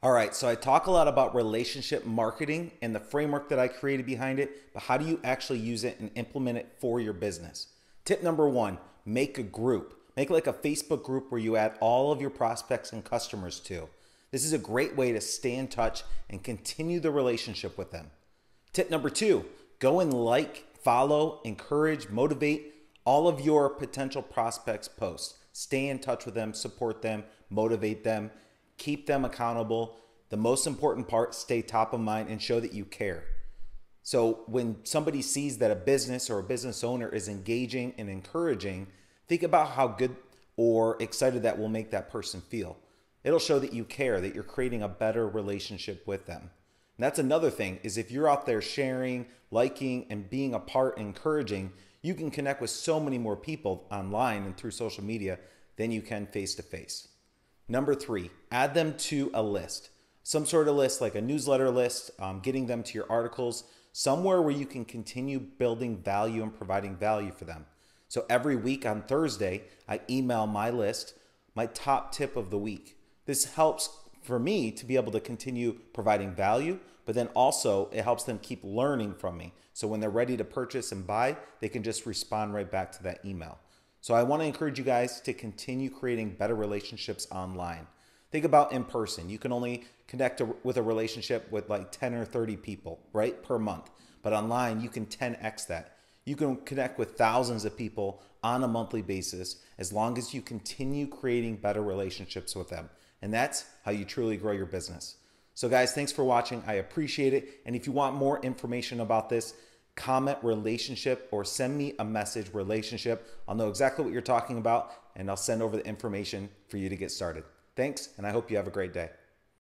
All right, so I talk a lot about relationship marketing and the framework that I created behind it, but how do you actually use it and implement it for your business? Tip number one make a group. Make like a Facebook group where you add all of your prospects and customers to. This is a great way to stay in touch and continue the relationship with them. Tip number two go and like, follow, encourage, motivate all of your potential prospects' posts. Stay in touch with them, support them, motivate them keep them accountable. The most important part, stay top of mind and show that you care. So when somebody sees that a business or a business owner is engaging and encouraging, think about how good or excited that will make that person feel. It'll show that you care, that you're creating a better relationship with them. And that's another thing is if you're out there sharing, liking and being a part encouraging, you can connect with so many more people online and through social media than you can face to face. Number three, add them to a list, some sort of list like a newsletter list, um, getting them to your articles, somewhere where you can continue building value and providing value for them. So every week on Thursday, I email my list, my top tip of the week. This helps for me to be able to continue providing value, but then also it helps them keep learning from me. So when they're ready to purchase and buy, they can just respond right back to that email. So I want to encourage you guys to continue creating better relationships online. Think about in person. You can only connect with a relationship with like 10 or 30 people, right, per month. But online, you can 10x that. You can connect with thousands of people on a monthly basis as long as you continue creating better relationships with them. And that's how you truly grow your business. So, guys, thanks for watching. I appreciate it. And if you want more information about this, comment relationship or send me a message relationship. I'll know exactly what you're talking about and I'll send over the information for you to get started. Thanks, and I hope you have a great day.